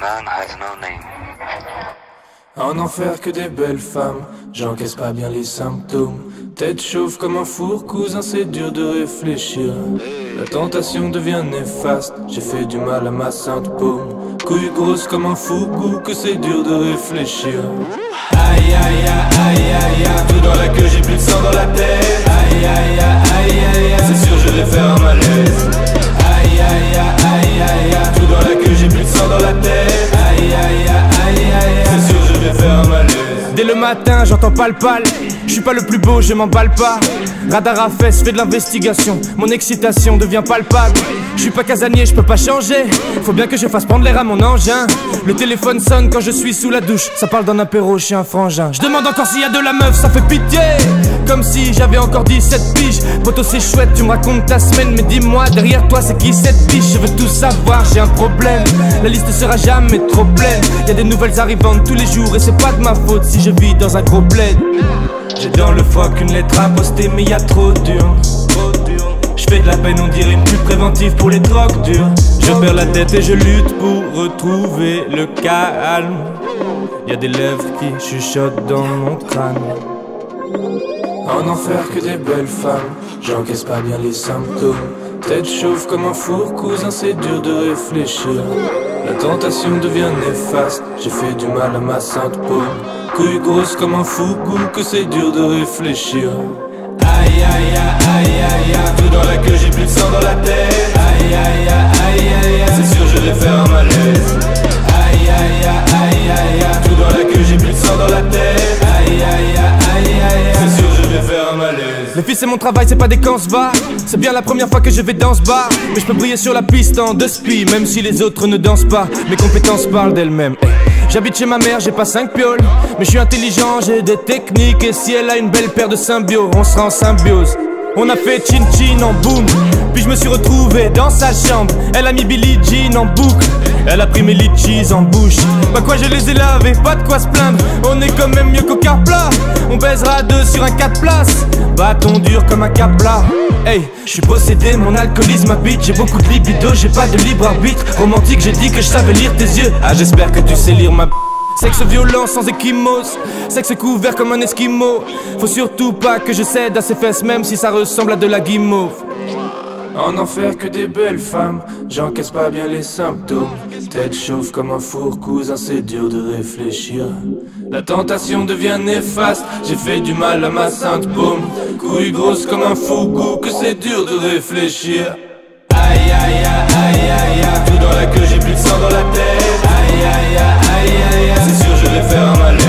name. En enfer que des belles femmes, j'encaisse pas bien les symptômes. Tête chauffe comme un four, cousin, c'est dur de réfléchir. La tentation devient néfaste, j'ai fait du mal à ma sainte paume. Couille grosse comme un fougou, que c'est dur de réfléchir. Aïe aïe aïe aïe aïe aïe, j'entends pas le pal. Je suis pas le plus beau, je m'emballe pas. Radar à fesses, fais de l'investigation. Mon excitation devient palpable. Je suis pas casanier, je peux pas changer. Faut bien que je fasse prendre l'air à mon engin. Le téléphone sonne quand je suis sous la douche. Ça parle d'un apéro chez un frangin. Je demande encore s'il y a de la meuf, ça fait pitié. Comme si j'avais encore 17 piges. Poto, c'est chouette, tu me racontes ta semaine. Mais dis-moi, derrière toi, c'est qui cette biche? Je veux tout savoir, j'ai un problème. La liste sera jamais trop pleine. Y a des nouvelles arrivantes tous les jours et c'est pas de ma faute si je vis dans un gros bled. J'ai dans le foie qu'une lettre à poster, mais y a trop dur. Je fais de la peine, on dirait une pub préventive pour les drogues dures. Je perds la tête et je lutte pour retrouver le calme. Y a des lèvres qui chuchotent dans mon crâne. En enfer que des belles femmes, j'encaisse pas bien les symptômes. Tête chauffe comme un four, cousin, c'est dur de réfléchir. La tentation devient néfaste, j'ai fait du mal à ma sainte paume. Couille grosse comme un fougou, que c'est dur de réfléchir. Aïe aïe aïe aïe aïe aïe, dans la queue, j'ai plus de sang dans la tête. Aïe aïe aïe Les filles c'est mon travail, c'est pas des camps va. C'est bien la première fois que je vais dans ce bar. Mais je peux briller sur la piste en deux spi Même si les autres ne dansent pas. Mes compétences parlent d'elles-mêmes. Hey. J'habite chez ma mère, j'ai pas cinq pioles. Mais je suis intelligent, j'ai des techniques. Et si elle a une belle paire de symbio On sera en symbiose. On a fait chin chin en boom Puis je me suis retrouvé dans sa chambre. Elle a mis Billie Jean en boucle. Elle a pris mes litchis en bouche. Bah quoi je les ai lavés, pas de quoi se plaindre. On est quand même mieux qu'au car plat On baisera deux sur un 4 places. Bâton dur comme un capla Hey, je suis possédé, mon alcoolisme habite. J'ai beaucoup de libido, j'ai pas de libre arbitre. Romantique, j'ai dit que je savais lire tes yeux. Ah j'espère que tu sais lire ma Sexe violent sans échymose, sexe couvert comme un esquimau. Faut surtout pas que je cède à ses fesses, même si ça ressemble à de la guimauve. En enfer que des belles femmes, j'encaisse pas bien les symptômes. Tête chauffe comme un four cousin, c'est dur de réfléchir. La tentation devient néfaste, j'ai fait du mal à ma sainte paume. Couille grosse comme un fougou, que c'est dur de réfléchir. Aïe aïe aïe aïe aïe tout dans la queue, j'ai plus de sang dans la tête. Aïe aïe aïe aïe aïe, c'est sûr je vais faire un malaise.